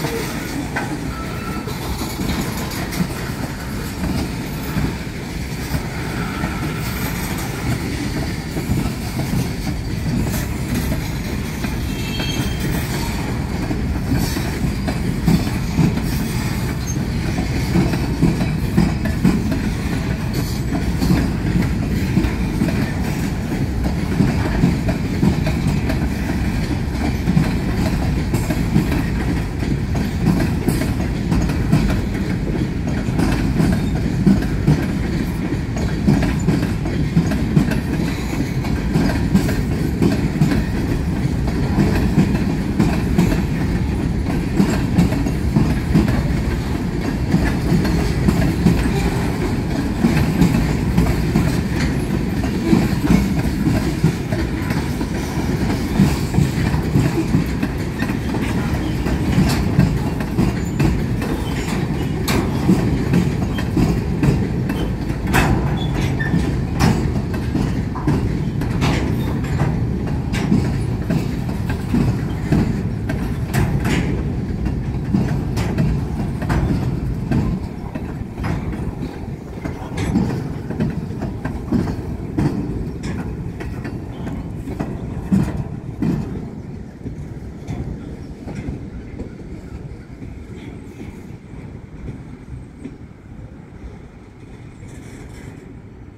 ハハハハ!